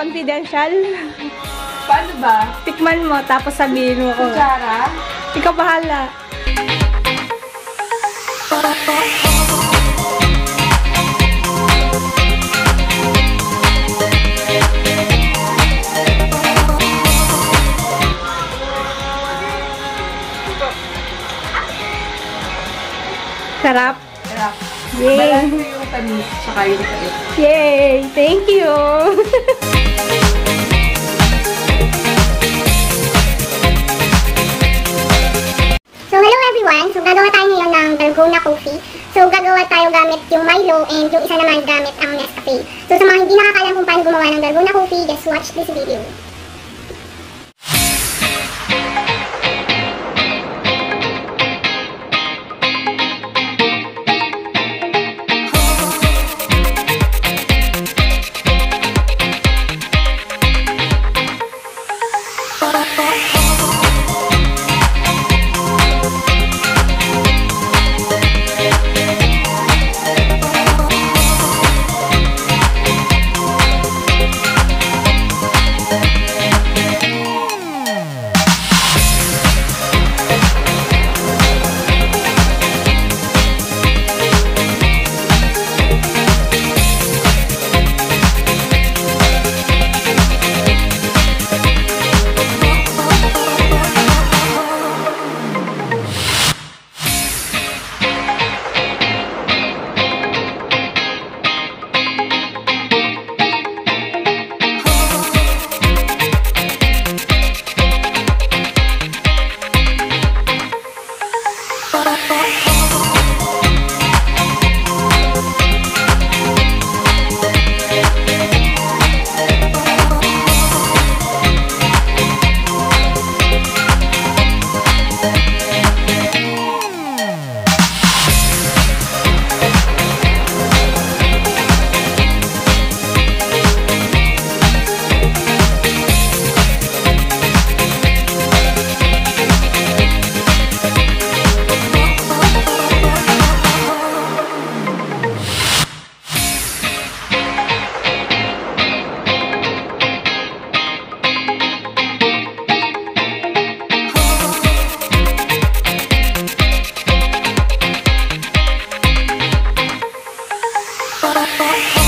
confidential. Paano ba? Tikman mo, tapos sabihin mo ko. Kutsara? Ikaw bahala. Sarap. Sarap. Yay! Balance yung tamis, tsaka yung pait. Yay! Thank you! gamit yung Milo and yung isa naman gamit ang Nescafe. So, sa mga hindi nakakalam kung paano gumawa ng Dalgona Coffee, just watch this video. oh.